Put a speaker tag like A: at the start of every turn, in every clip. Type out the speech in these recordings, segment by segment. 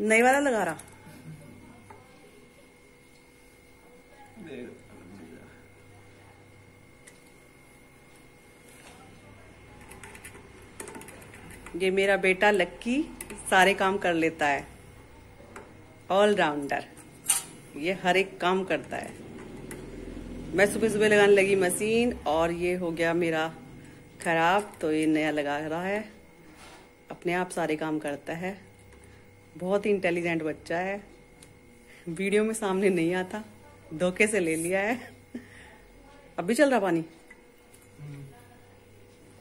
A: नई वाला लगा रहा। ये मेरा बेटा लक्की सारे काम कर लेता है। ऑलराउंडर ये हर एक काम करता है। मैं सुबह सुबह लगाने लगी मशीन और ये हो गया मेरा खराब तो ये नया लगा रहा है। अपने आप सारे काम करता है। बहुत ही इंटेलिजेंट बच्चा है। वीडियो में सामने नहीं आता। धोखे से ले लिया है। अभी चल रहा पानी?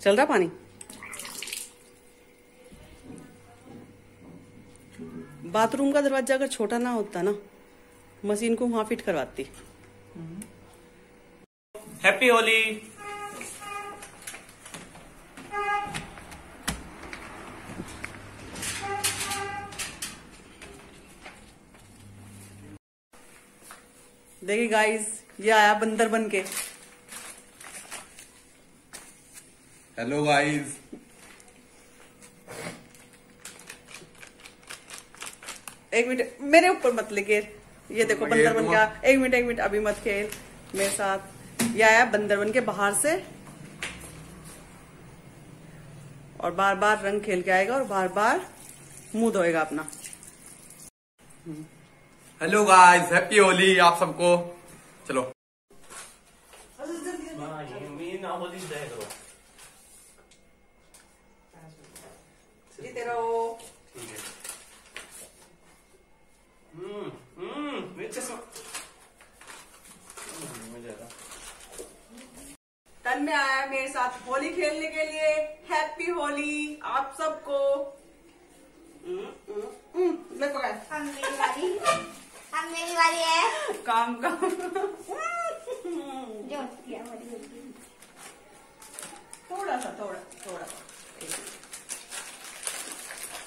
A: चल रहा पानी? बाथरूम का दरवाज़ा अगर छोटा ना होता ना, मशीन को वहाँ फिट करवाती।
B: हैप्पी होली
A: देखिए गाइस ये आया बंदर बन के
C: हेलो गाइस
A: एक मिनट मेरे ऊपर मत लेके ये देखो बंदर बन
C: तुम-
A: गया। एक मिनट एक मिनट अभी मत खेल मेरे साथ। ये आया बंदर बन के बाहर से। और बार बार रंग खेल के आएगा और बार बार मुँह धोएगा अपना।
C: हेलो गाइस हैप्पी होली आप सबको। चलो।
A: तन में आया मेरे साथ होली खेलने के लिए। हैप्पी होली आप सबको हम्म, हम्म, हम्म, ले पकड़
D: हम मेरी वाली हम मेरी वाली है।
A: काम काम थोड़ा सा थोड़ा थोड़ा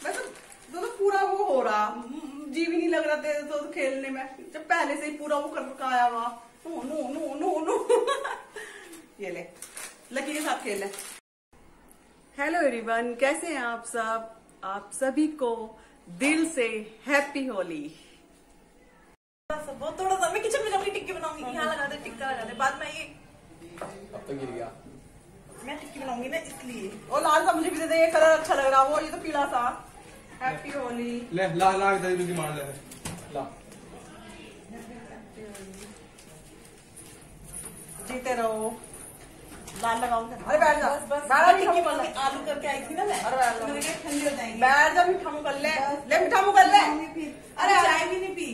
A: वैसे तो, तो पूरा वो हो रहा। जी भी नहीं लग रहा तेरे तो खेलने में। जब पहले से ही पूरा वो कर रखा आया हुआ। No no no no no. ये ले लकी के साथ खेल ले। हेलो एवरीवन कैसे हैं आप सब? आप सभी को दिल से हैप्पी होली
E: बहुत थोड़ा सा। मैं किचन में जाऊँगी टिक्की बनाऊँगी। यहाँ लगा दे टिक्का लगा दे बाद में ये
C: अब तक गिर गया।
E: मैं टिक्की बनाऊँगी ना इसलिए।
A: और लाल सा मुझे भी दे दे ये कलर अच्छा लग रहा वो ये तो पीला सा। हैप्पी होली
C: ले ला ला इधर इधर मार ले। ला।
A: जीते रहो। लाल लगाओ अरे बैठ जा।
E: बस बस। आलू करके आई थी ना मैं।
A: अरे
E: हो
A: बैठ जा मीठा मुँह कर ले ले मीठा मुँह कर ले
E: बनाऊँगी फिर
A: अरे
E: अरे चाय भी नहीं पी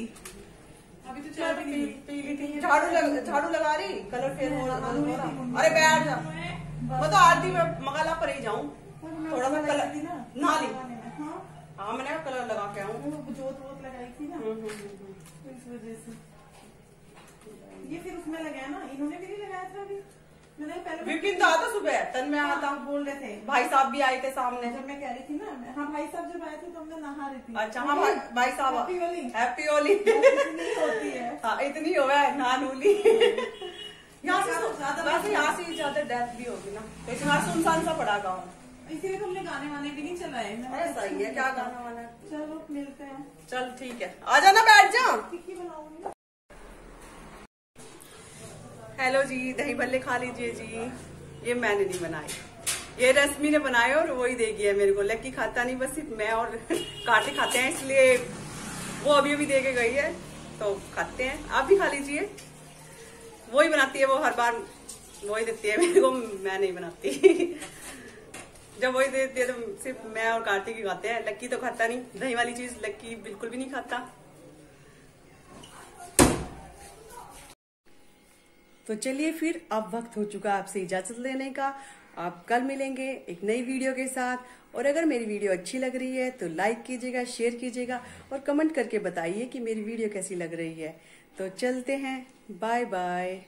E: अभी तो चाय भी नहीं पी
A: पी ली थी झाड़ू लग, झाड़ू लगा रही कलर फेर हो रहा। अरे बैठ जा। मैं तो आरती में मगाला पर ही जाऊँ। थोड़ा सा कलर
E: ना।
A: ली।
E: हाँ।
A: हाँ मैंने कलर लगा के आऊँ।
E: वो जोत वोत लगाई थी ना।
A: हम्म, हम्म, हम्म,
E: इस वजह से। ये फिर उसमें लगाया ना? इन्होंने भी नहीं लगाया था अभी?
A: विपिन तो आता सुबह तन में आता।
E: आप बोल रहे थे।
A: भाई साहब भी आए थे सामने।
E: जब मैं कह रही थी ना हाँ भाई साहब जब आए थे तो हमने नहा रही थी।
A: अच्छा हाँ भाई भाई साहब
E: हैप्पी होली
A: हैप्पी होली
E: इतनी होती है।
A: हाँ इतनी हो है नान होली यहाँ से तो
E: ज़्यादा
A: वैसे यहाँ से ज़्यादा डेथ भी होगी ना। तो यहाँ सुनसान सा पड़ा गाँव।
E: इसीलिए तो हमने गाने वाने भी नहीं चलाए।
A: सही है क्या गाना वाना?
E: चलो मिलते हैं।
A: चल ठीक है। आ जाना बैठ
E: जाओ
A: हेलो जी, दही भल्ले खा लीजिए जी। ये मैंने नहीं बनाई। ये रश्मि ने बनाए और वही दे गया मेरे को। लक्की खाता नहीं, बस सिर्फ़ मैं और काटे खाते हैं, इसलिए वो अभी अभी दे के गई है तो खाते हैं। आप भी खा लीजिए। वही बनाती है वो, हर बार वही देती है मेरे को, मैं नहीं बनाती। जब वही देती है तो सिर्फ़ मैं और कार्तिक ही खाते हैं। लक्की तो खाता नहीं, दही वाली चीज़ लक्की बिल्कुल भी नहीं खाता। तो चलिए फिर अब वक्त हो चुका आपसे इजाज़त लेने का। आप कल मिलेंगे एक नई वीडियो के साथ। और अगर मेरी वीडियो अच्छी लग रही है तो लाइक कीजिएगा, शेयर कीजिएगा और कमेंट करके बताइए कि मेरी वीडियो कैसी लग रही है। तो चलते हैं। Bye bye.